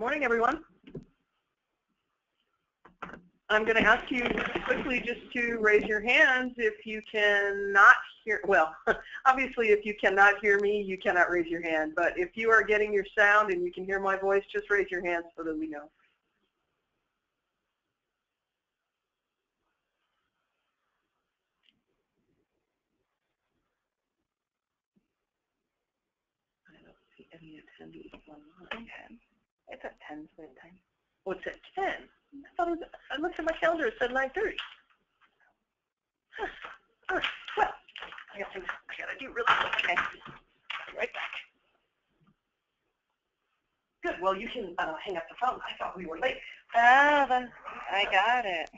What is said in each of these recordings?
Morning, everyone. I'm going to ask you quickly just to raise your hands if you cannot hear, well, obviously if you cannot hear me, you cannot raise your hand, but if you are getting your sound and you can hear my voice, just raise your hand so that we know. I don't see any attendees online. It's at 10 so time. Oh, it's at 10. I thought it was, I looked at my calendar, it said 9.30. Huh. All right. Well, I got things I gotta do really quick. Okay. Be right back. Good. Well, you can uh, hang up the phone. I thought we were late. Oh, I got it.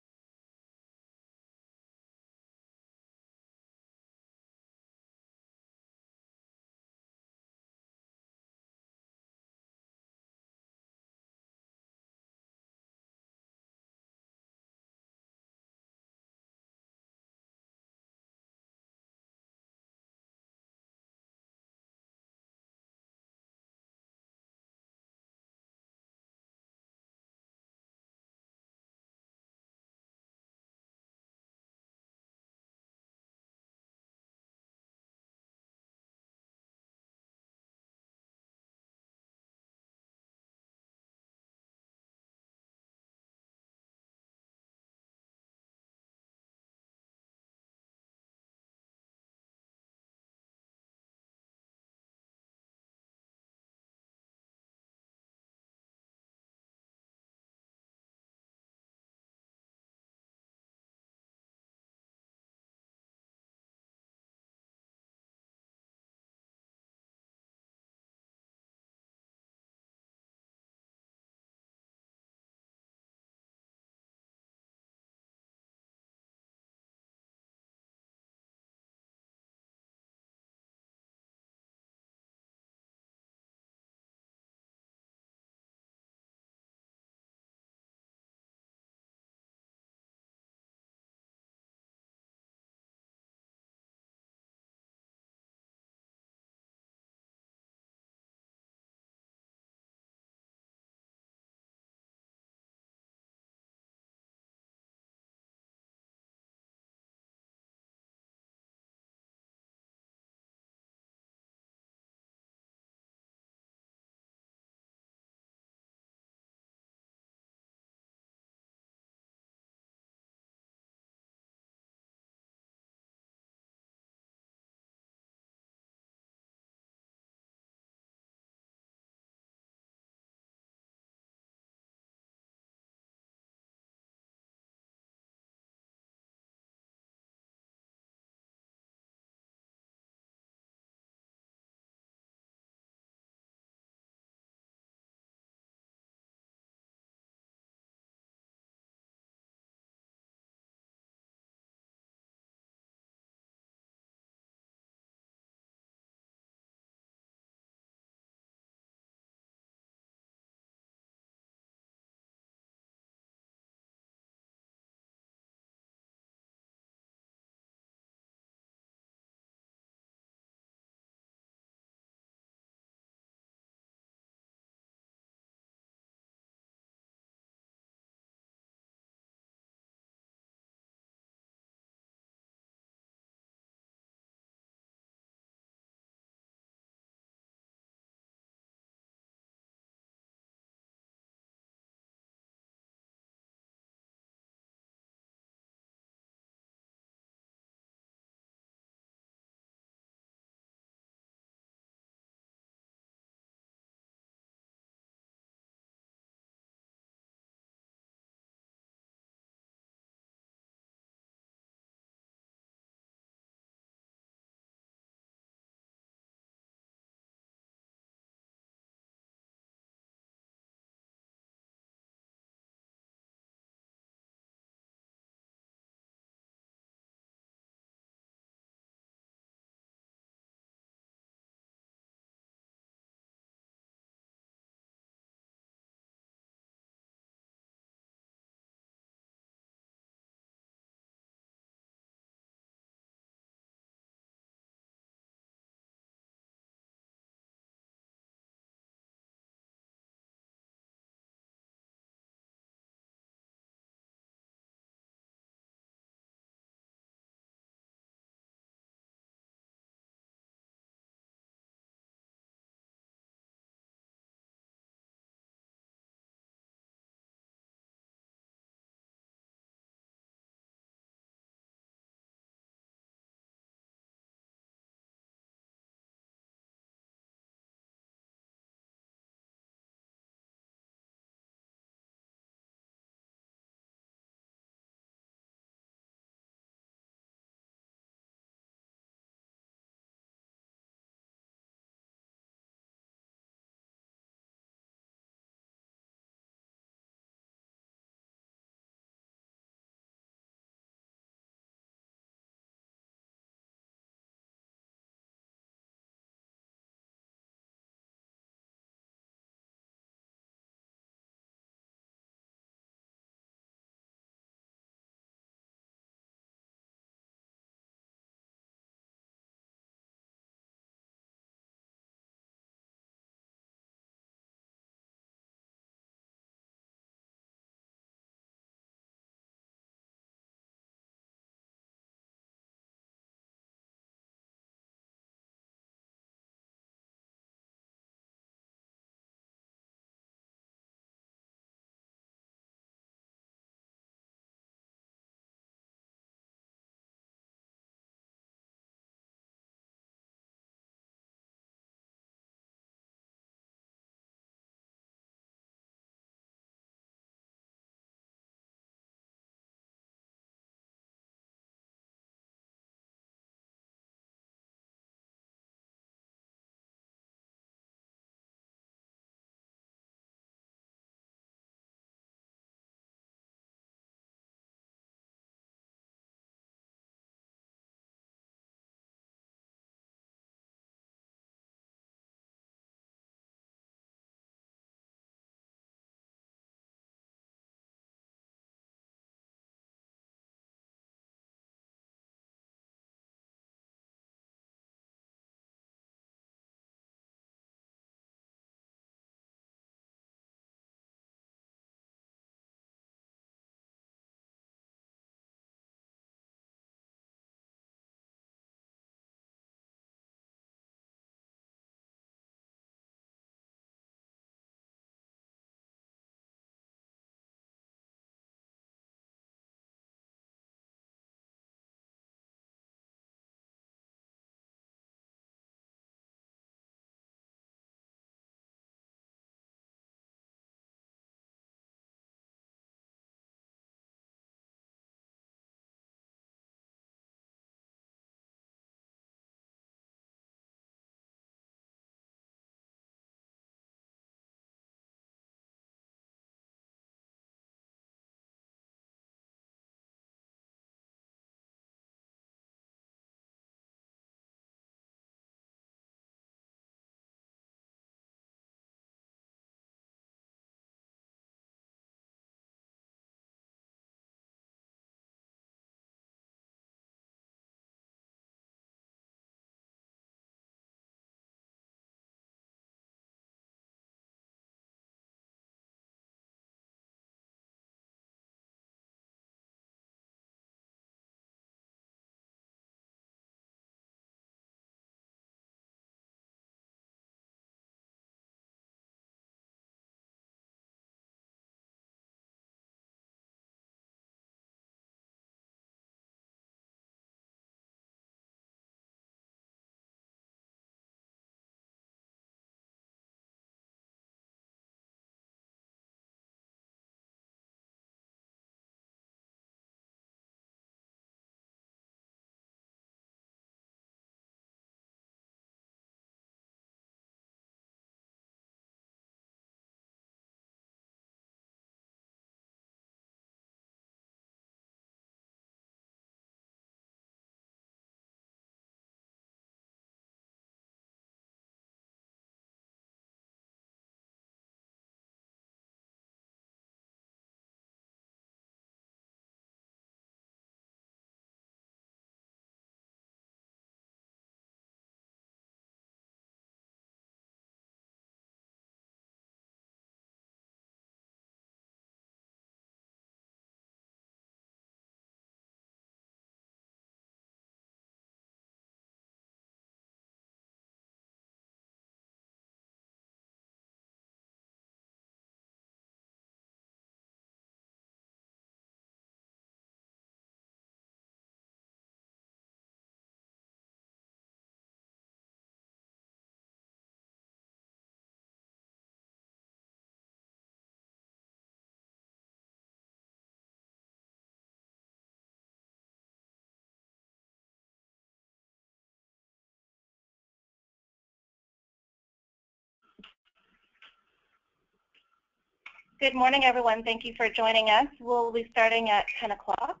Good morning, everyone. Thank you for joining us. We'll be starting at 10 o'clock.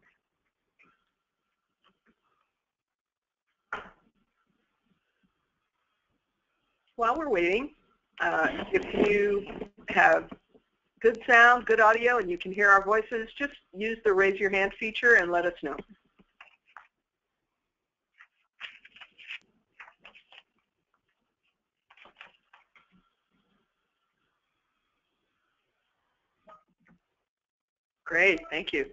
While we're waiting, uh, if you have good sound, good audio, and you can hear our voices, just use the raise your hand feature and let us know. Great, thank you.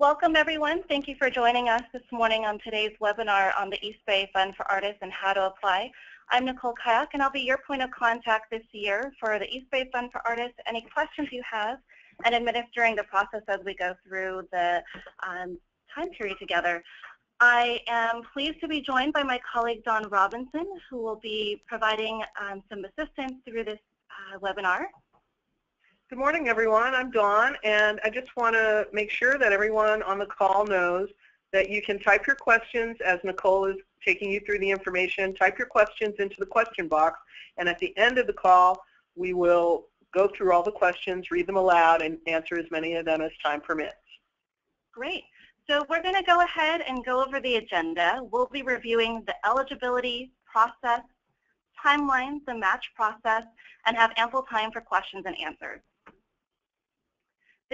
Welcome, everyone. Thank you for joining us this morning on today's webinar on the East Bay Fund for Artists and how to apply. I'm Nicole Kayak, and I'll be your point of contact this year for the East Bay Fund for Artists. Any questions you have, and administering the process as we go through the um, time period together. I am pleased to be joined by my colleague Don Robinson, who will be providing um, some assistance through this uh, webinar. Good morning, everyone. I'm Dawn, and I just want to make sure that everyone on the call knows that you can type your questions as Nicole is taking you through the information. Type your questions into the question box, and at the end of the call, we will go through all the questions, read them aloud, and answer as many of them as time permits. Great. So we're going to go ahead and go over the agenda. We'll be reviewing the eligibility process, timelines, the match process, and have ample time for questions and answers.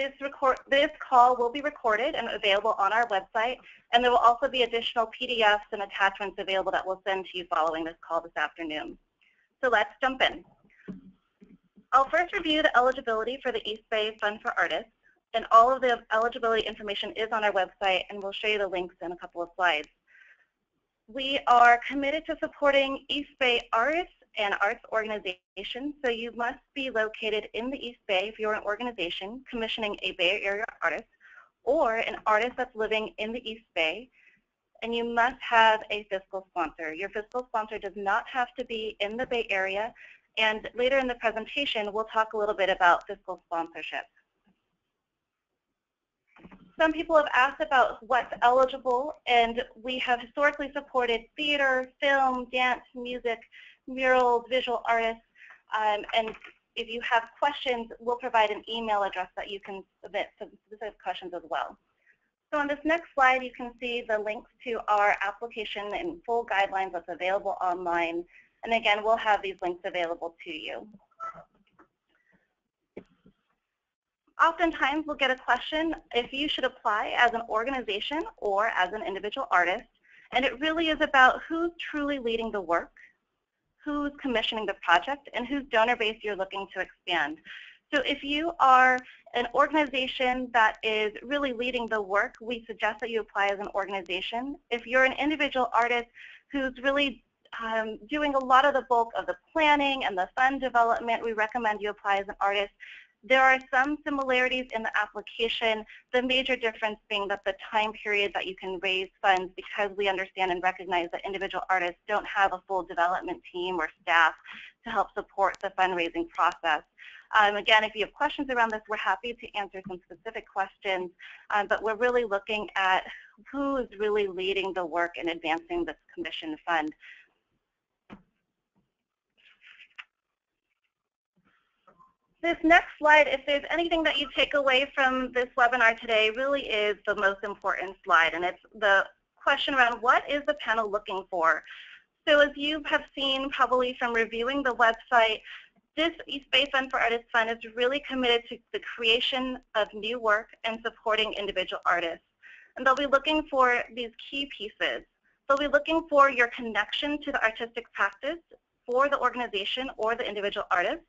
This, record, this call will be recorded and available on our website, and there will also be additional PDFs and attachments available that we'll send to you following this call this afternoon. So let's jump in. I'll first review the eligibility for the East Bay Fund for Artists, and all of the eligibility information is on our website, and we'll show you the links in a couple of slides. We are committed to supporting East Bay artists and arts organization, so you must be located in the East Bay if you're an organization commissioning a Bay Area artist or an artist that's living in the East Bay, and you must have a fiscal sponsor. Your fiscal sponsor does not have to be in the Bay Area, and later in the presentation, we'll talk a little bit about fiscal sponsorship. Some people have asked about what's eligible, and we have historically supported theater, film, dance, music, murals, visual artists, um, and if you have questions, we'll provide an email address that you can submit some specific questions as well. So on this next slide, you can see the links to our application and full guidelines that's available online. And again, we'll have these links available to you. Oftentimes, we'll get a question if you should apply as an organization or as an individual artist. And it really is about who's truly leading the work who's commissioning the project, and whose donor base you're looking to expand. So if you are an organization that is really leading the work, we suggest that you apply as an organization. If you're an individual artist who's really um, doing a lot of the bulk of the planning and the fund development, we recommend you apply as an artist. There are some similarities in the application, the major difference being that the time period that you can raise funds because we understand and recognize that individual artists don't have a full development team or staff to help support the fundraising process. Um, again, if you have questions around this, we're happy to answer some specific questions, um, but we're really looking at who is really leading the work in advancing this commission fund. This next slide, if there's anything that you take away from this webinar today, really is the most important slide, and it's the question around what is the panel looking for? So as you have seen probably from reviewing the website, this East Bay Fund for Artists Fund is really committed to the creation of new work and supporting individual artists. And they'll be looking for these key pieces. They'll be looking for your connection to the artistic practice for the organization or the individual artist.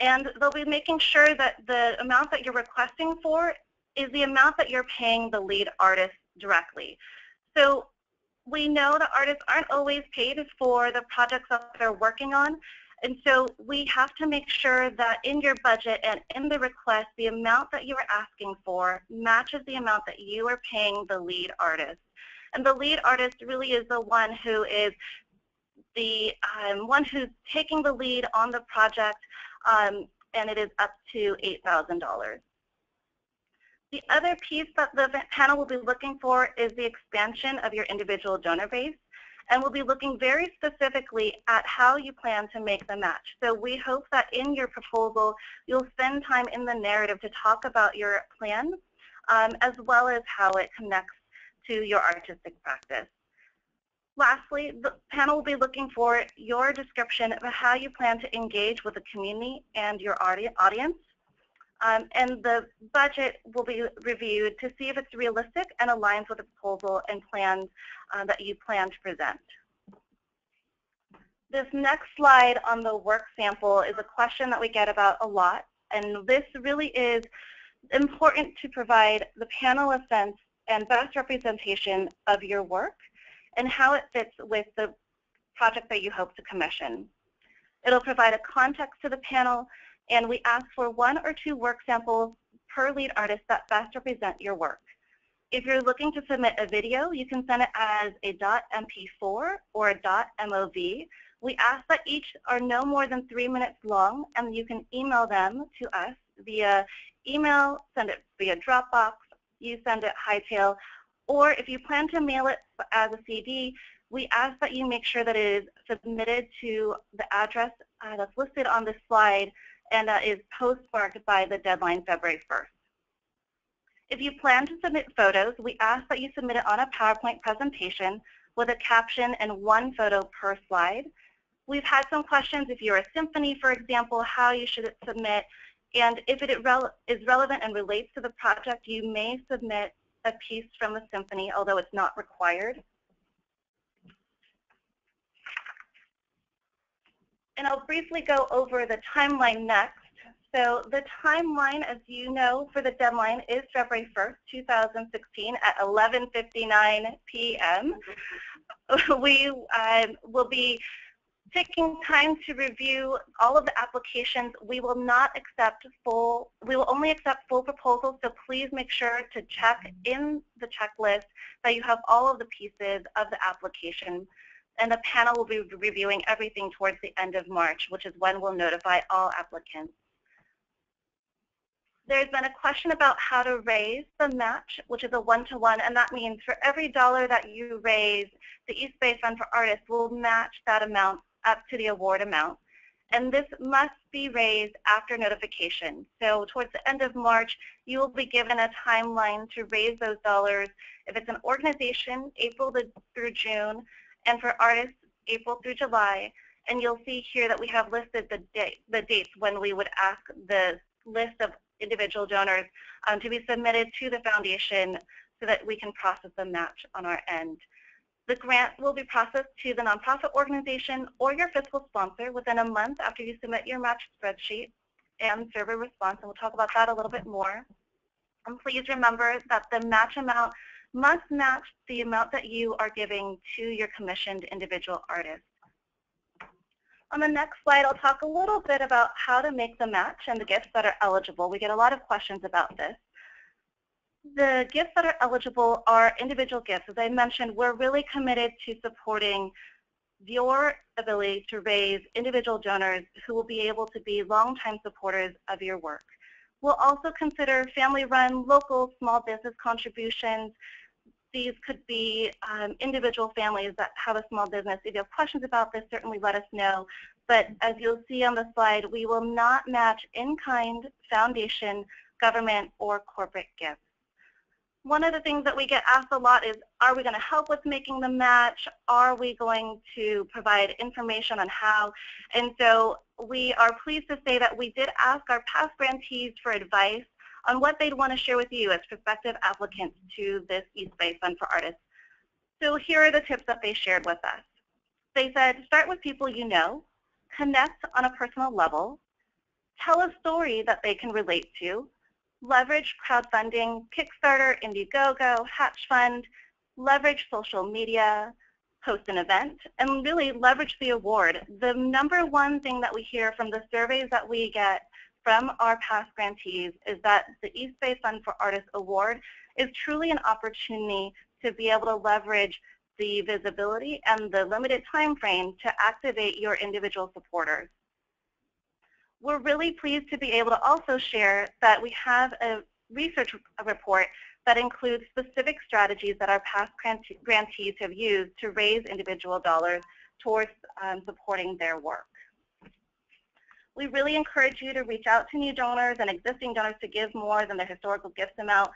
And they'll be making sure that the amount that you're requesting for is the amount that you're paying the lead artist directly. So we know that artists aren't always paid for the projects that they're working on. And so we have to make sure that in your budget and in the request, the amount that you are asking for matches the amount that you are paying the lead artist. And the lead artist really is the one who is the um, one who's taking the lead on the project, um, and it is up to $8,000. The other piece that the panel will be looking for is the expansion of your individual donor base. And we'll be looking very specifically at how you plan to make the match. So we hope that in your proposal, you'll spend time in the narrative to talk about your plans, um, as well as how it connects to your artistic practice. Lastly, the panel will be looking for your description of how you plan to engage with the community and your audience um, and the budget will be reviewed to see if it's realistic and aligns with the proposal and plans uh, that you plan to present. This next slide on the work sample is a question that we get about a lot. And this really is important to provide the panel a sense and best representation of your work and how it fits with the project that you hope to commission. It'll provide a context to the panel and we ask for one or two work samples per lead artist that best represent your work. If you're looking to submit a video, you can send it as a .mp4 or a .mov. We ask that each are no more than three minutes long, and you can email them to us via email, send it via Dropbox, you send it Hightail, or if you plan to mail it as a CD, we ask that you make sure that it is submitted to the address uh, that's listed on the slide and uh, is postmarked by the deadline February 1st. If you plan to submit photos, we ask that you submit it on a PowerPoint presentation with a caption and one photo per slide. We've had some questions if you're a symphony, for example, how you should submit, and if it is relevant and relates to the project, you may submit a piece from the symphony, although it's not required. and I'll briefly go over the timeline next. So the timeline, as you know, for the deadline is February 1st, 2016 at 11.59 p.m. we um, will be taking time to review all of the applications. We will not accept full, we will only accept full proposals, so please make sure to check in the checklist that you have all of the pieces of the application and the panel will be reviewing everything towards the end of March, which is when we'll notify all applicants. There's been a question about how to raise the match, which is a one-to-one, -one, and that means for every dollar that you raise, the East Bay Fund for Artists will match that amount up to the award amount. And this must be raised after notification. So towards the end of March, you will be given a timeline to raise those dollars. If it's an organization, April to, through June, and for artists, April through July. And you'll see here that we have listed the, the dates when we would ask the list of individual donors um, to be submitted to the foundation so that we can process the match on our end. The grant will be processed to the nonprofit organization or your fiscal sponsor within a month after you submit your match spreadsheet and survey response, and we'll talk about that a little bit more. And please remember that the match amount must match the amount that you are giving to your commissioned individual artist. On the next slide, I'll talk a little bit about how to make the match and the gifts that are eligible. We get a lot of questions about this. The gifts that are eligible are individual gifts. As I mentioned, we're really committed to supporting your ability to raise individual donors who will be able to be longtime supporters of your work. We'll also consider family-run, local, small business contributions. These could be um, individual families that have a small business. If you have questions about this, certainly let us know. But as you'll see on the slide, we will not match in-kind, foundation, government, or corporate gifts one of the things that we get asked a lot is, are we going to help with making the match? Are we going to provide information on how? And so we are pleased to say that we did ask our past grantees for advice on what they'd want to share with you as prospective applicants to this East Bay Fund for Artists. So here are the tips that they shared with us. They said, start with people you know, connect on a personal level, tell a story that they can relate to, leverage crowdfunding, Kickstarter, Indiegogo, Hatch Fund, leverage social media, host an event, and really leverage the award. The number one thing that we hear from the surveys that we get from our past grantees is that the East Bay Fund for Artists Award is truly an opportunity to be able to leverage the visibility and the limited time frame to activate your individual supporters we're really pleased to be able to also share that we have a research report that includes specific strategies that our past grantees have used to raise individual dollars towards um, supporting their work. We really encourage you to reach out to new donors and existing donors to give more than their historical gifts amount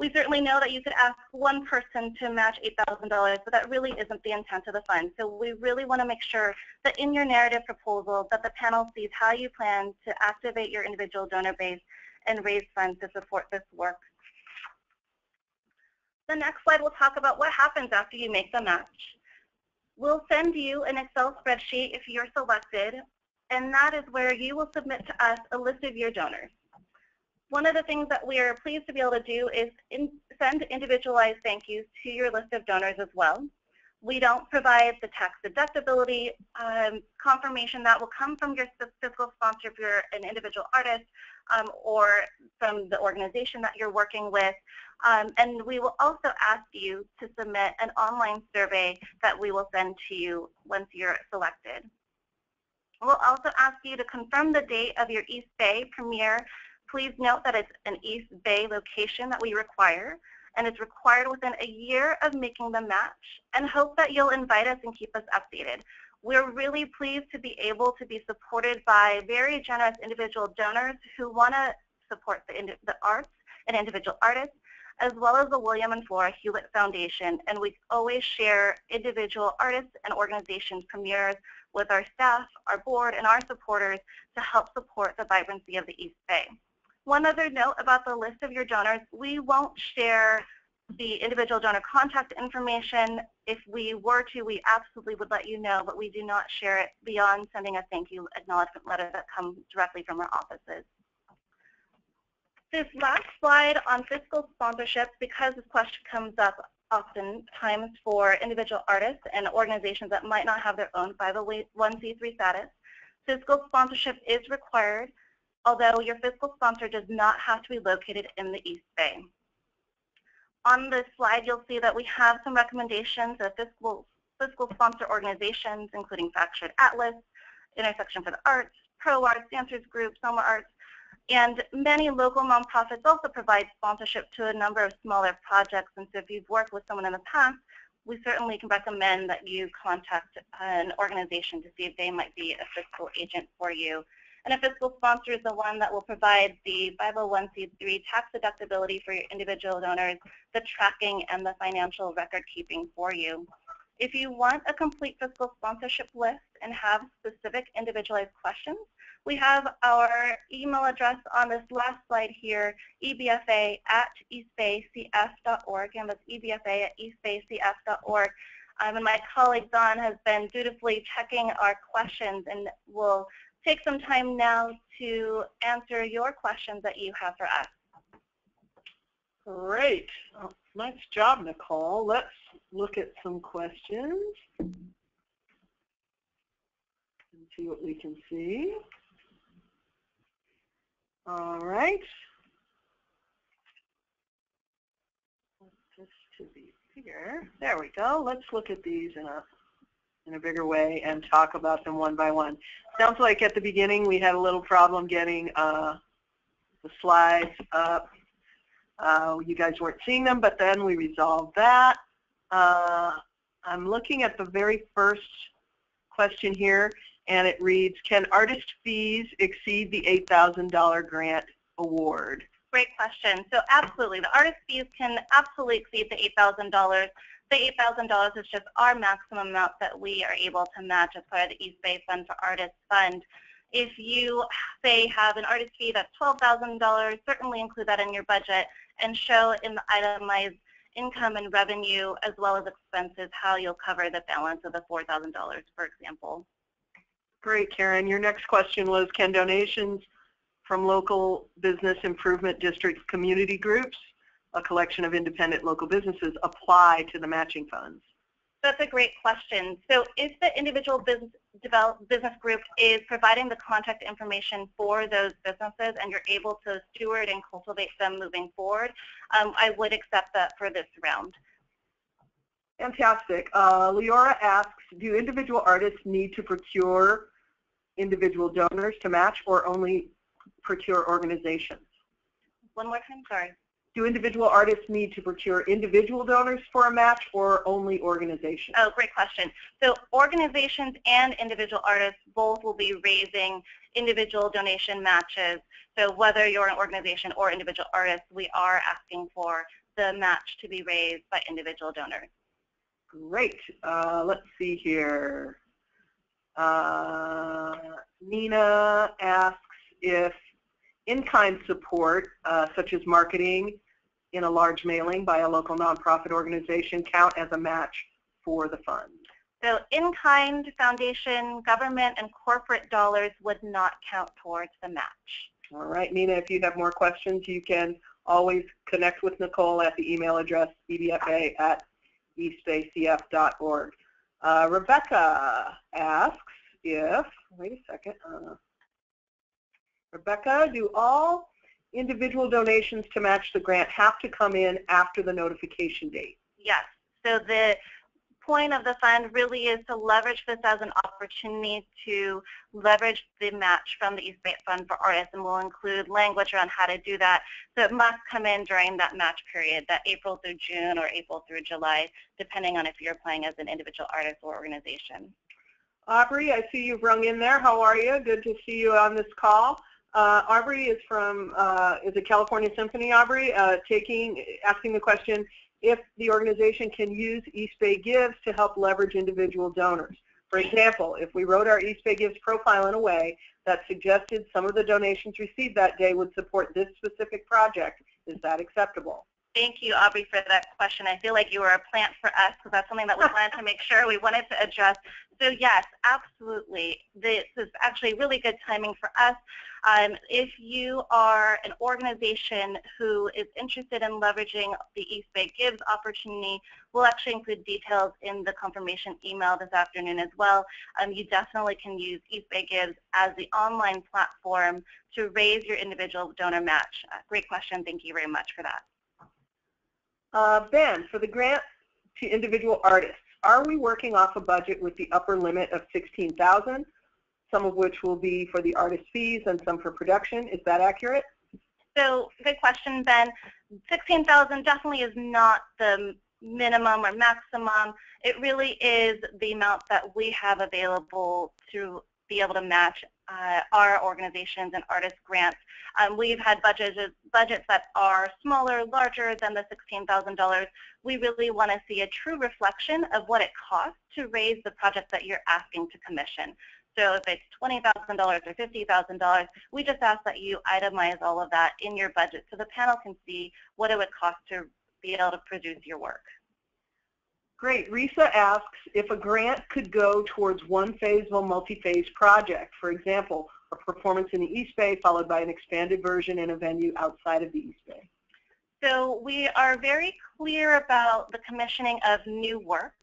we certainly know that you could ask one person to match $8,000, but that really isn't the intent of the fund. So we really want to make sure that in your narrative proposal that the panel sees how you plan to activate your individual donor base and raise funds to support this work. The next slide will talk about what happens after you make the match. We'll send you an Excel spreadsheet if you're selected, and that is where you will submit to us a list of your donors. One of the things that we are pleased to be able to do is in, send individualized thank yous to your list of donors as well. We don't provide the tax deductibility um, confirmation that will come from your fiscal sponsor if you're an individual artist um, or from the organization that you're working with. Um, and we will also ask you to submit an online survey that we will send to you once you're selected. We'll also ask you to confirm the date of your East Bay premiere Please note that it's an East Bay location that we require, and it's required within a year of making the match, and hope that you'll invite us and keep us updated. We're really pleased to be able to be supported by very generous individual donors who want to support the, the arts and individual artists, as well as the William and Flora Hewlett Foundation. And we always share individual artists and organizations premieres with our staff, our board, and our supporters to help support the vibrancy of the East Bay. One other note about the list of your donors, we won't share the individual donor contact information. If we were to, we absolutely would let you know, but we do not share it beyond sending a thank you acknowledgement letter that comes directly from our offices. This last slide on fiscal sponsorship, because this question comes up oftentimes for individual artists and organizations that might not have their own 501c3 status, fiscal sponsorship is required although your fiscal sponsor does not have to be located in the East Bay. On this slide, you'll see that we have some recommendations of fiscal, fiscal sponsor organizations, including Fractured Atlas, Intersection for the Arts, Pro Arts, Dancers Group, Soma Arts, and many local nonprofits also provide sponsorship to a number of smaller projects. And so if you've worked with someone in the past, we certainly can recommend that you contact an organization to see if they might be a fiscal agent for you and a fiscal sponsor is the one that will provide the 501c3 tax deductibility for your individual donors, the tracking, and the financial record keeping for you. If you want a complete fiscal sponsorship list and have specific individualized questions, we have our email address on this last slide here, ebfa at eastbaycf.org, and that's ebfa at eastbaycf.org. Um, and my colleague Don has been dutifully checking our questions and will take some time now to answer your questions that you have for us. Great. Oh, nice job, Nicole. Let's look at some questions and see what we can see. All right. This to be bigger. There we go. Let's look at these in a in a bigger way and talk about them one by one. Sounds like at the beginning we had a little problem getting uh, the slides up. Uh, you guys weren't seeing them, but then we resolved that. Uh, I'm looking at the very first question here, and it reads, can artist fees exceed the $8,000 grant award? Great question. So absolutely, the artist fees can absolutely exceed the $8,000. The $8,000 is just our maximum amount that we are able to match as part of the East Bay Fund for Artists Fund. If you, say, have an artist fee that's $12,000, certainly include that in your budget and show in the itemized income and revenue as well as expenses how you'll cover the balance of the $4,000, for example. Great, Karen. Your next question was, can donations from local business improvement district community groups, a collection of independent local businesses, apply to the matching funds? That's a great question. So if the individual business, develop, business group is providing the contact information for those businesses and you're able to steward and cultivate them moving forward, um, I would accept that for this round. Fantastic. Uh, Leora asks, do individual artists need to procure individual donors to match or only procure organizations? One more time, sorry. Do individual artists need to procure individual donors for a match or only organizations? Oh, great question. So organizations and individual artists both will be raising individual donation matches. So whether you're an organization or individual artist, we are asking for the match to be raised by individual donors. Great. Uh, let's see here. Uh, Nina asks if in-kind support, uh, such as marketing in a large mailing by a local nonprofit organization, count as a match for the fund. So in-kind, foundation, government, and corporate dollars would not count towards the match. All right, Nina, if you have more questions, you can always connect with Nicole at the email address ebfa at eastbaycf.org. Uh, Rebecca asks if, wait a second, uh, Rebecca, do all individual donations to match the grant have to come in after the notification date? Yes. So the point of the fund really is to leverage this as an opportunity to leverage the match from the East Bay Fund for Artists, and we'll include language around how to do that. So it must come in during that match period, that April through June or April through July, depending on if you're applying as an individual artist or organization. Aubrey, I see you've rung in there. How are you? Good to see you on this call. Uh, Aubrey is from, uh, is it California Symphony, Aubrey, uh, taking, asking the question if the organization can use East Bay Gives to help leverage individual donors. For example, if we wrote our East Bay Gives profile in a way that suggested some of the donations received that day would support this specific project, is that acceptable? Thank you, Aubrey, for that question. I feel like you were a plant for us because that's something that we wanted to make sure we wanted to address. So yes, absolutely. This is actually really good timing for us. Um, if you are an organization who is interested in leveraging the East Bay Gives opportunity, we'll actually include details in the confirmation email this afternoon as well. Um, you definitely can use East Bay Gives as the online platform to raise your individual donor match. Uh, great question. Thank you very much for that. Uh, ben, for the grant to individual artists, are we working off a budget with the upper limit of 16000 some of which will be for the artist fees and some for production? Is that accurate? So good question, Ben. 16000 definitely is not the minimum or maximum. It really is the amount that we have available to be able to match uh, our organizations and artist grants. Um, we've had budgets, budgets that are smaller, larger than the $16,000. We really want to see a true reflection of what it costs to raise the project that you're asking to commission. So if it's $20,000 or $50,000, we just ask that you itemize all of that in your budget so the panel can see what it would cost to be able to produce your work. Great. Risa asks if a grant could go towards one phase of a multi-phase project. For example, a performance in the East Bay followed by an expanded version in a venue outside of the East Bay. So we are very clear about the commissioning of new works.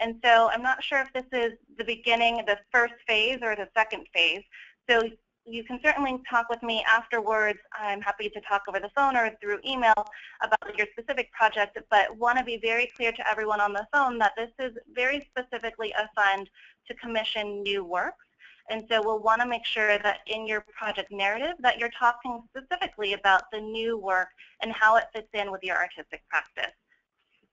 And so I'm not sure if this is the beginning, the first phase, or the second phase. So you can certainly talk with me afterwards. I'm happy to talk over the phone or through email about your specific project, but want to be very clear to everyone on the phone that this is very specifically a fund to commission new works. And so we'll want to make sure that in your project narrative that you're talking specifically about the new work and how it fits in with your artistic practice.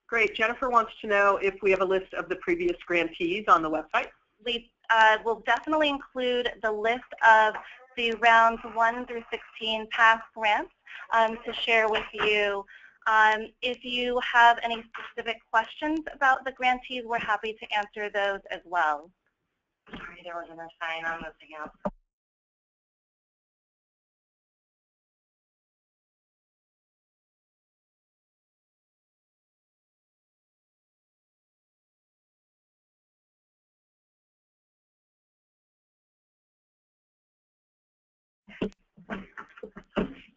Great. Jennifer wants to know if we have a list of the previous grantees on the website. We uh, will definitely include the list of the rounds 1 through 16 past grants um, to share with you. Um, if you have any specific questions about the grantees, we're happy to answer those as well. Sorry, there wasn't a sign on this account.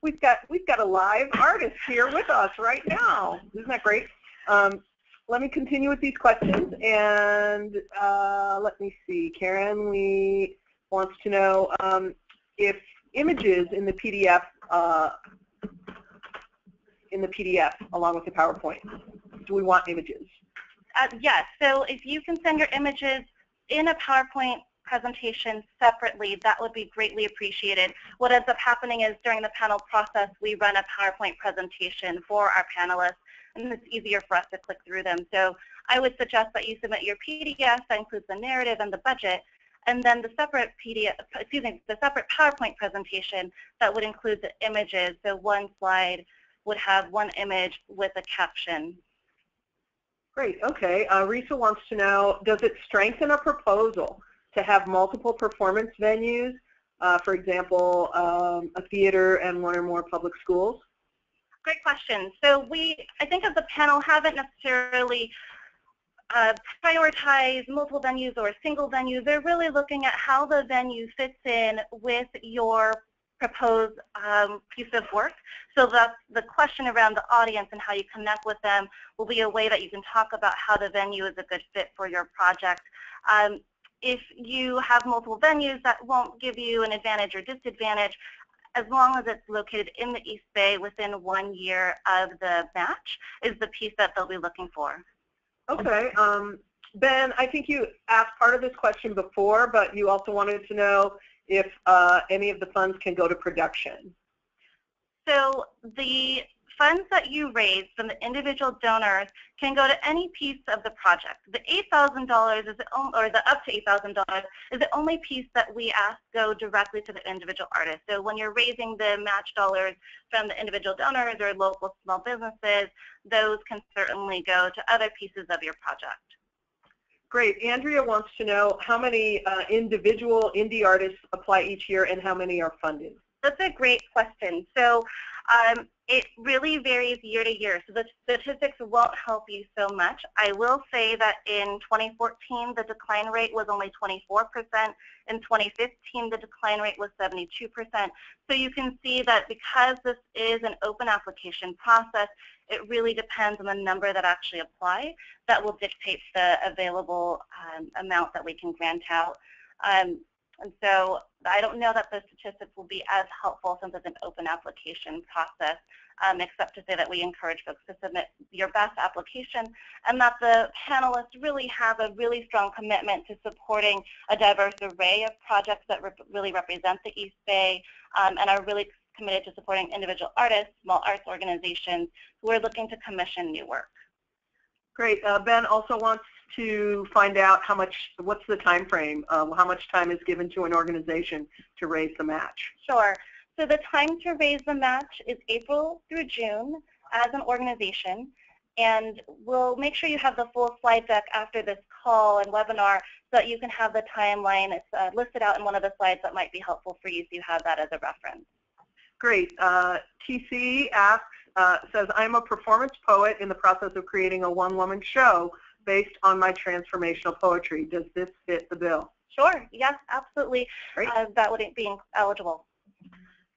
We've got we've got a live artist here with us right now. Isn't that great? Um, let me continue with these questions, and uh, let me see. Karen Lee wants to know um, if images in the PDF uh, in the PDF along with the PowerPoint. Do we want images? Uh, yes. So if you can send your images in a PowerPoint presentation separately, that would be greatly appreciated. What ends up happening is during the panel process, we run a PowerPoint presentation for our panelists, and it's easier for us to click through them. So I would suggest that you submit your PDF that includes the narrative and the budget, and then the separate PDF, excuse me, the separate PowerPoint presentation that would include the images. So one slide would have one image with a caption. Great. Okay. Uh, Risa wants to know, does it strengthen a proposal to have multiple performance venues, uh, for example, um, a theater and one or more public schools? Great question. So we, I think as a panel, haven't necessarily uh, prioritized multiple venues or single venue. They're really looking at how the venue fits in with your proposed um, piece of work. So the, the question around the audience and how you connect with them will be a way that you can talk about how the venue is a good fit for your project. Um, if you have multiple venues, that won't give you an advantage or disadvantage as long as it's located in the East Bay within one year of the match is the piece that they'll be looking for. Okay. Um, ben, I think you asked part of this question before, but you also wanted to know if uh, any of the funds can go to production. So the funds that you raise from the individual donors can go to any piece of the project. The $8,000 is the or the up to $8,000 is the only piece that we ask go directly to the individual artist. So when you're raising the match dollars from the individual donors or local small businesses, those can certainly go to other pieces of your project. Great. Andrea wants to know how many uh, individual indie artists apply each year and how many are funded. That's a great question. So um, it really varies year to year, so the statistics won't help you so much. I will say that in 2014, the decline rate was only 24%. In 2015, the decline rate was 72%. So you can see that because this is an open application process, it really depends on the number that actually apply. That will dictate the available um, amount that we can grant out. Um, and so I don't know that the statistics will be as helpful since it's an open application process, um, except to say that we encourage folks to submit your best application and that the panelists really have a really strong commitment to supporting a diverse array of projects that re really represent the East Bay um, and are really committed to supporting individual artists, small arts organizations who are looking to commission new work. Great. Uh, ben also wants to find out how much, what's the time frame, um, how much time is given to an organization to raise the match? Sure. So the time to raise the match is April through June as an organization. And we'll make sure you have the full slide deck after this call and webinar so that you can have the timeline. It's uh, listed out in one of the slides that might be helpful for you so you have that as a reference. Great. Uh, TC asks, uh, says, I'm a performance poet in the process of creating a one-woman show based on my transformational poetry. Does this fit the bill? Sure. Yes, absolutely. Uh, that would be eligible.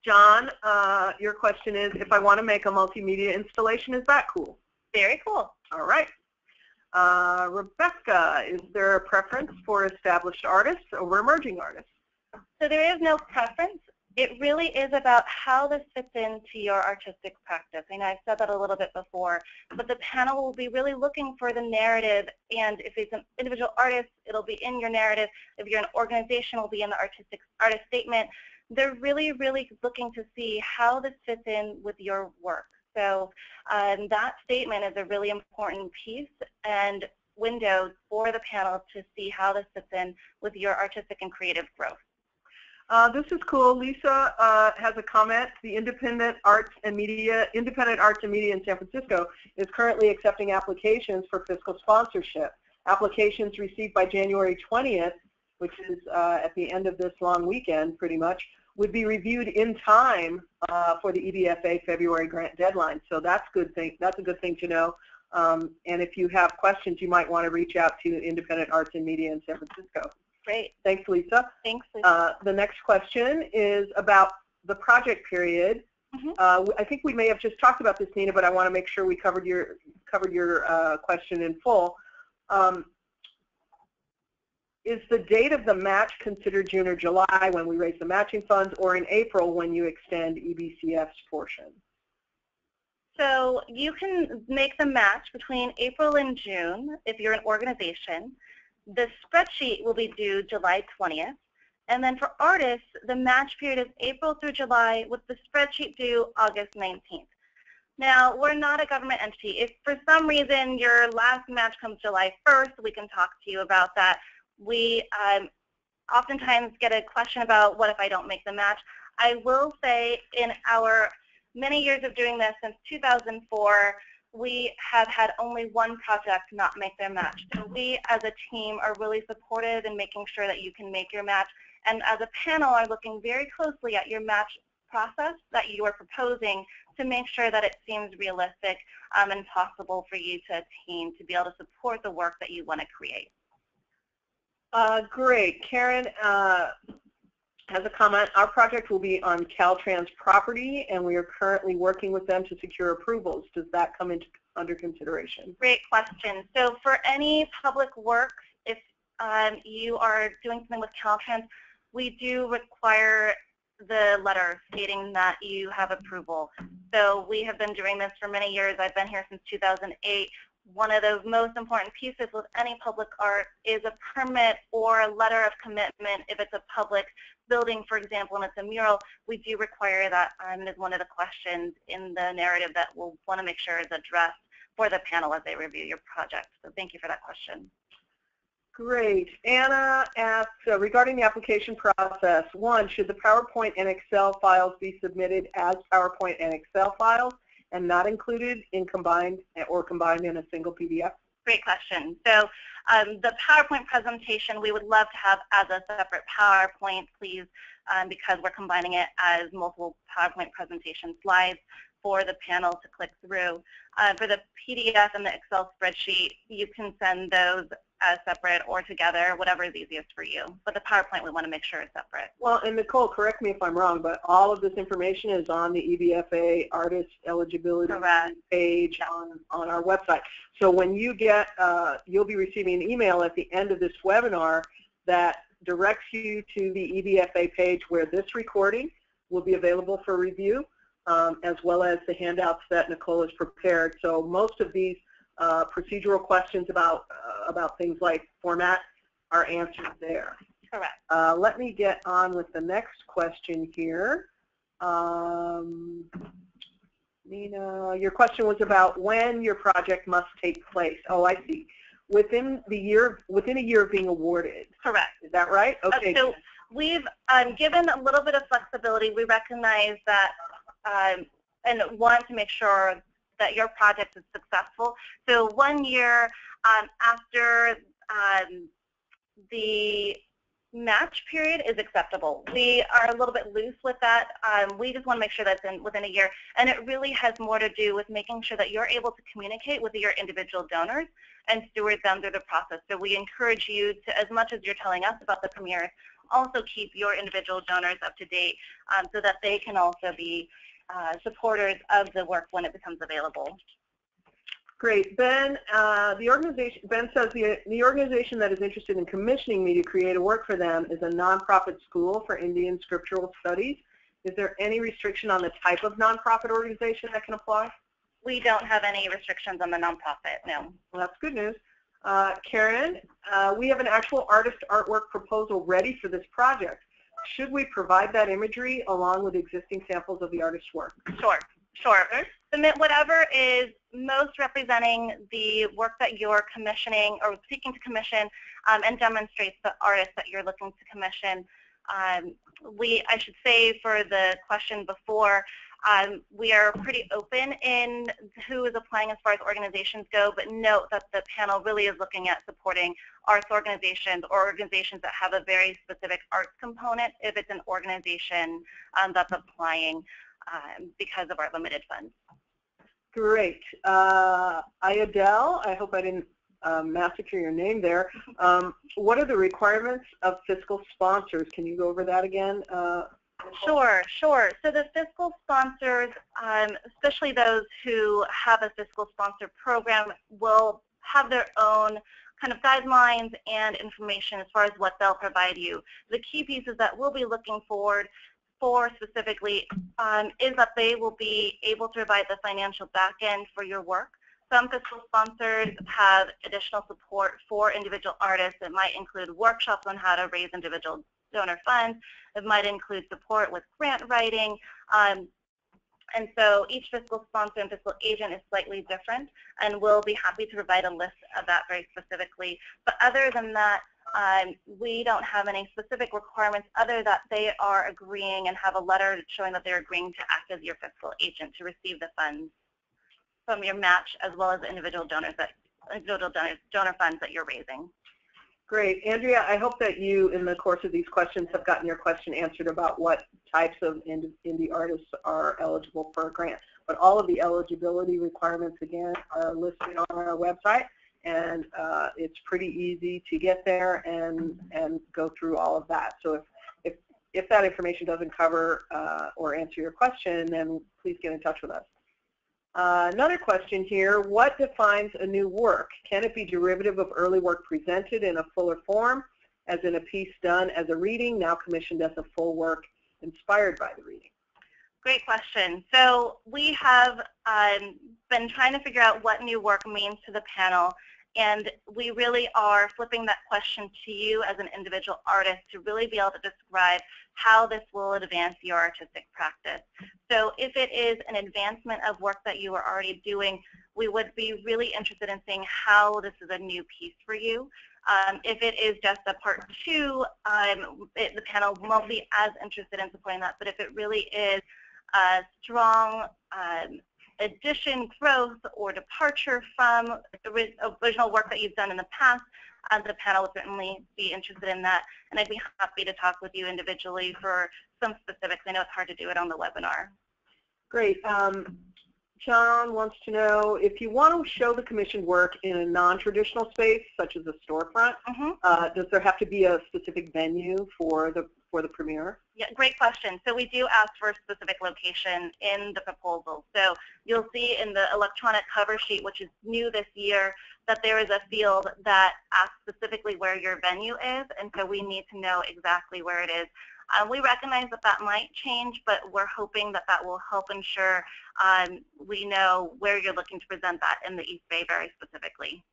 John, uh, your question is, if I want to make a multimedia installation, is that cool? Very cool. All right. Uh, Rebecca, is there a preference for established artists over emerging artists? So there is no preference. It really is about how this fits into your artistic practice. I know I've said that a little bit before, but the panel will be really looking for the narrative, and if it's an individual artist, it'll be in your narrative. If you're an organization, it'll be in the artistic artist statement. They're really, really looking to see how this fits in with your work. So um, that statement is a really important piece and window for the panel to see how this fits in with your artistic and creative growth. Uh, this is cool. Lisa uh, has a comment. The Independent Arts and Media, Independent Arts and Media in San Francisco is currently accepting applications for fiscal sponsorship. Applications received by January 20th, which is uh, at the end of this long weekend, pretty much, would be reviewed in time uh, for the EBFA February grant deadline. So that's good thing. That's a good thing to know. Um, and if you have questions, you might want to reach out to Independent Arts and Media in San Francisco. Great. Thanks, Lisa. Thanks, Lisa. Uh, the next question is about the project period. Mhm. Uh, I think we may have just talked about this, Nina, but I want to make sure we covered your covered your uh, question in full. Um, is the date of the match considered June or July when we raise the matching funds, or in April when you extend EBCF's portion? So you can make the match between April and June if you're an organization. The spreadsheet will be due July 20th. And then for artists, the match period is April through July with the spreadsheet due August 19th. Now, we're not a government entity. If for some reason your last match comes July 1st, we can talk to you about that. We um, oftentimes get a question about what if I don't make the match. I will say in our many years of doing this since 2004, we have had only one project not make their match. So we as a team are really supportive in making sure that you can make your match. And as a panel are looking very closely at your match process that you are proposing to make sure that it seems realistic um, and possible for you to attain to be able to support the work that you want to create. Uh, great. Karen uh, has a comment. Our project will be on Caltrans property, and we are currently working with them to secure approvals. Does that come into under consideration? Great question. So for any public works, if um, you are doing something with Caltrans, we do require the letter stating that you have approval. So we have been doing this for many years. I've been here since 2008. One of the most important pieces with any public art is a permit or a letter of commitment. If it's a public building, for example, and it's a mural, we do require that um, is one of the questions in the narrative that we'll want to make sure is addressed for the panel as they review your project. So thank you for that question. Great. Anna asks, uh, regarding the application process, one, should the PowerPoint and Excel files be submitted as PowerPoint and Excel files and not included in combined or combined in a single PDF? Great question. So um, the PowerPoint presentation we would love to have as a separate PowerPoint, please, um, because we're combining it as multiple PowerPoint presentation slides for the panel to click through. Uh, for the PDF and the Excel spreadsheet, you can send those as separate or together, whatever is easiest for you. But the PowerPoint we want to make sure is separate. Well, and Nicole, correct me if I'm wrong, but all of this information is on the EBFA artist eligibility Correct. page Yeah. on, on our website. So when you get, uh, you'll be receiving an email at the end of this webinar that directs you to the EBFA page where this recording will be available for review, um, as well as the handouts that Nicole has prepared. So most of these uh, procedural questions about, uh, about things like format are answered there. Correct. Uh, let me get on with the next question here. Um, Nina, your question was about when your project must take place. Oh, I see. Within the year, within a year of being awarded. Correct. Is that right? Uh, Okay. So we've um, given a little bit of flexibility. We recognize that um, and want to make sure that your project is successful. So one year um, after um, the match period is acceptable. We are a little bit loose with that. Um, we just want to make sure that's in within a year. And it really has more to do with making sure that you're able to communicate with your individual donors and steward them through the process. So we encourage you to, as much as you're telling us about the premieres, also keep your individual donors up to date um, so that they can also be uh, supporters of the work when it becomes available. Great. Ben, uh, the organization, Ben says the, the organization that is interested in commissioning me to create a work for them is a nonprofit school for Indian scriptural studies. Is there any restriction on the type of nonprofit organization that can apply? We don't have any restrictions on the nonprofit, no. Well, that's good news. Uh, Karen, uh, we have an actual artist artwork proposal ready for this project. Should we provide that imagery along with existing samples of the artist's work? Sure, sure. Submit whatever is most representing the work that you're commissioning or seeking to commission um, and demonstrates the artist that you're looking to commission. Um, we, I should say for the question before, um, we are pretty open in who is applying as far as organizations go, but note that the panel really is looking at supporting arts organizations or organizations that have a very specific arts component if it's an organization um, that's applying um, because of our limited funds. Great. Uh, I hope I didn't um, massacre your name there. Um, what are the requirements of fiscal sponsors? Can you go over that again? Uh, Sure, sure. So the fiscal sponsors, um, especially those who have a fiscal sponsor program, will have their own kind of guidelines and information as far as what they'll provide you. The key pieces that we'll be looking forward for specifically um, is that they will be able to provide the financial back end for your work. Some fiscal sponsors have additional support for individual artists. It might include workshops on how to raise individual donor funds. It might include support with grant writing. Um, and so each fiscal sponsor and fiscal agent is slightly different, and we'll be happy to provide a list of that very specifically. But other than that, um, we don't have any specific requirements other that they are agreeing and have a letter showing that they're agreeing to act as your fiscal agent to receive the funds from your match as well as individual donors that individual donor, donor funds that you're raising. Great. Andrea, I hope that you, in the course of these questions, have gotten your question answered about what types of indie artists are eligible for a grant. But all of the eligibility requirements, again, are listed on our website, and uh, it's pretty easy to get there and, and go through all of that. So if, if, if that information doesn't cover uh, or answer your question, then please get in touch with us. Uh, another question here, what defines a new work? Can it be derivative of early work presented in a fuller form, as in a piece done as a reading, now commissioned as a full work inspired by the reading? Great question. So we have um, been trying to figure out what new work means to the panel and we really are flipping that question to you as an individual artist to really be able to describe how this will advance your artistic practice. So if it is an advancement of work that you are already doing, we would be really interested in seeing how this is a new piece for you. Um, if it is just a part two, um, it, the panel won't be as interested in supporting that. But if it really is a strong um, addition, growth, or departure from the original work that you've done in the past, uh, the panel would certainly be interested in that. And I'd be happy to talk with you individually for some specifics. I know it's hard to do it on the webinar. Great. Um, John wants to know if you want to show the commissioned work in a non-traditional space, such as a storefront, -hmm. uh, does there have to be a specific venue for the for the premiere? Yeah, great question. So we do ask for a specific location in the proposal. So you'll see in the electronic cover sheet, which is new this year, that there is a field that asks specifically where your venue is, and so we need to know exactly where it is. Um, we recognize that that might change, but we're hoping that that will help ensure um, we know where you're looking to present that in the East Bay very specifically.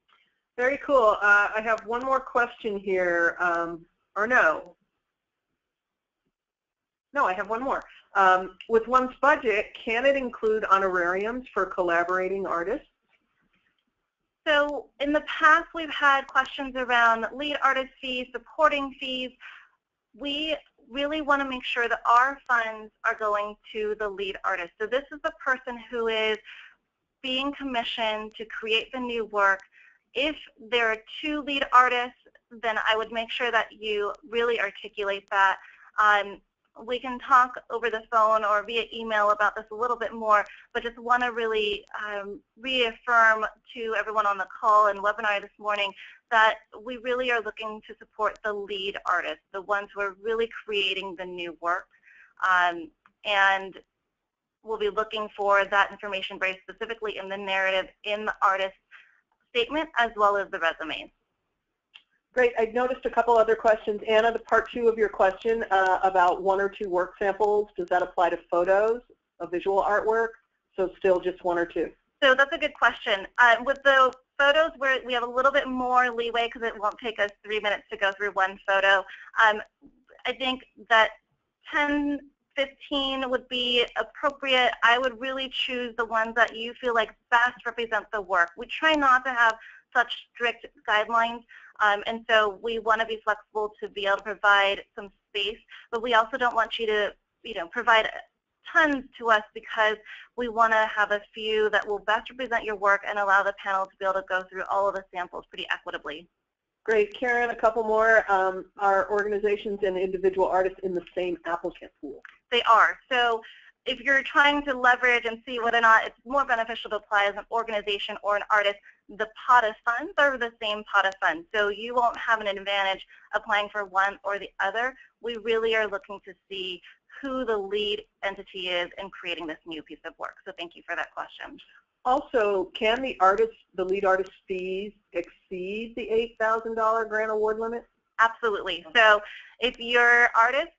Very cool. Uh, I have one more question here, um, or no, no, I have one more. Um, with one's budget, can it include honorariums for collaborating artists? So in the past, we've had questions around lead artist fees, supporting fees. We really want to make sure that our funds are going to the lead artist. So this is the person who is being commissioned to create the new work. If there are two lead artists, then I would make sure that you really articulate that. Um, we can talk over the phone or via email about this a little bit more, but just want to really um, reaffirm to everyone on the call and webinar this morning that we really are looking to support the lead artists, the ones who are really creating the new work. Um, and we'll be looking for that information very specifically in the narrative in the artist statement as well as the resumes. Great. I noticed a couple other questions. Anna, the part two of your question uh, about one or two work samples, does that apply to photos of visual artwork? So still just one or two? So that's a good question. Uh, with the photos, where we have a little bit more leeway because it won't take us three minutes to go through one photo. Um, I think that 10, 15 would be appropriate. I would really choose the ones that you feel like best represent the work. We try not to have such strict guidelines, um, and so we want to be flexible to be able to provide some space, but we also don't want you to you know, provide tons to us because we want to have a few that will best represent your work and allow the panel to be able to go through all of the samples pretty equitably. Great. Karen, a couple more. Um, are organizations and individual artists in the same applicant pool? They are. So if you're trying to leverage and see whether or not it's more beneficial to apply as an organization or an artist, the pot of funds are the same pot of funds. So you won't have an advantage applying for one or the other. We really are looking to see who the lead entity is in creating this new piece of work. So thank you for that question. Also, can the artist, the lead artist fees exceed the $8,000 grant award limit? Absolutely. So if your artist,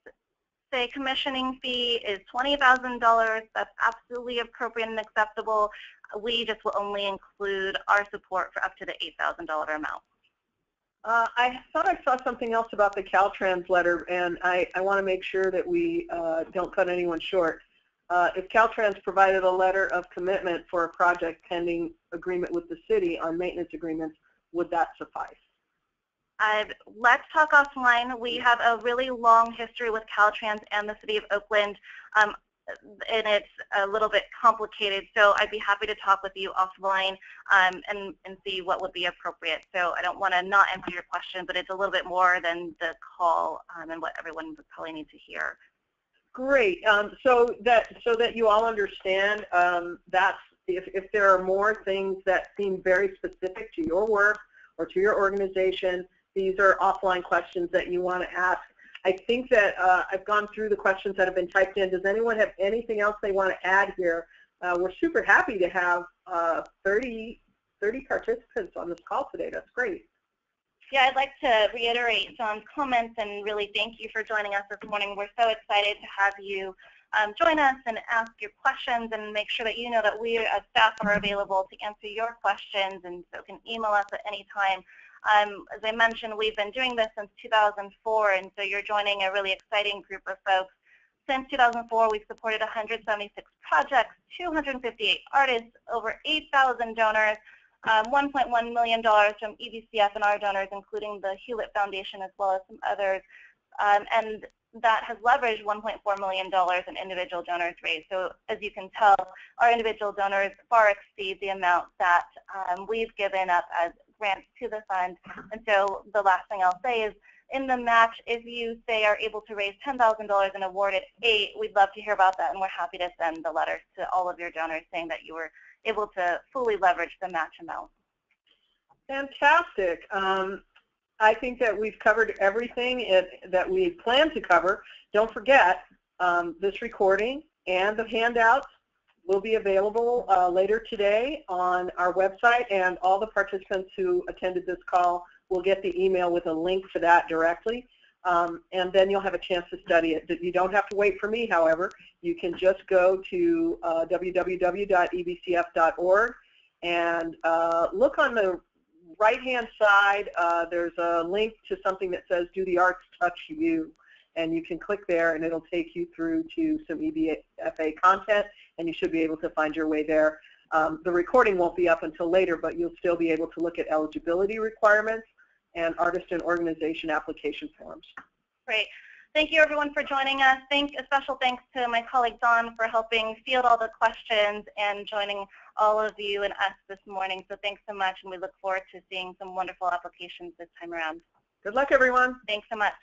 say commissioning fee is $20,000, that's absolutely appropriate and acceptable. We just will only include our support for up to the $8,000 amount. Uh, I thought I saw something else about the Caltrans letter, and I, I want to make sure that we uh, don't cut anyone short. Uh, if Caltrans provided a letter of commitment for a project pending agreement with the city on maintenance agreements, would that suffice? Let's talk offline. We have a really long history with Caltrans and the City of Oakland. Um, and it's a little bit complicated. So I'd be happy to talk with you offline um, and, and see what would be appropriate. So I don't want to not answer your question, but it's a little bit more than the call um, and what everyone would probably need to hear. Great. Um, so that so that you all understand, um, that's if, if there are more things that seem very specific to your work or to your organization, these are offline questions that you want to ask I think that uh, I've gone through the questions that have been typed in. Does anyone have anything else they want to add here? Uh, we're super happy to have uh, 30, 30 participants on this call today. That's great. Yeah, I'd like to reiterate John's comments and really thank you for joining us this morning. We're so excited to have you um, join us and ask your questions and make sure that you know that we as staff are available to answer your questions and so can email us at any time. Um, as I mentioned, we've been doing this since 2004, and so you're joining a really exciting group of folks. Since 2004, we've supported 176 projects, 258 artists, over 8,000 donors, um, $1.1 million from EBCF and our donors, including the Hewlett Foundation as well as some others. Um, and that has leveraged $1.4 million in individual donors raised. So as you can tell, our individual donors far exceed the amount that um, we've given up as grants to the fund. And so the last thing I'll say is in the match, if you say are able to raise $10,000 and awarded eight, we'd love to hear about that, and we're happy to send the letters to all of your donors saying that you were able to fully leverage the match amount. Fantastic. Um, I think that we've covered everything it, that we plan to cover. Don't forget, um, this recording and the handouts will be available uh, later today on our website, and all the participants who attended this call will get the email with a link to that directly. Um, and then you'll have a chance to study it. You don't have to wait for me, however. You can just go to uh, www.ebcf.org and uh, look on the right-hand side. Uh, there's a link to something that says, Do the Arts Touch You? and you can click there and it'll take you through to some EBFA content and you should be able to find your way there. Um, the recording won't be up until later, but you'll still be able to look at eligibility requirements and artist and organization application forms. Great. Thank you everyone for joining us. Thank, a special thanks to my colleague Don for helping field all the questions and joining all of you and us this morning. So thanks so much and we look forward to seeing some wonderful applications this time around. Good luck everyone. Thanks so much.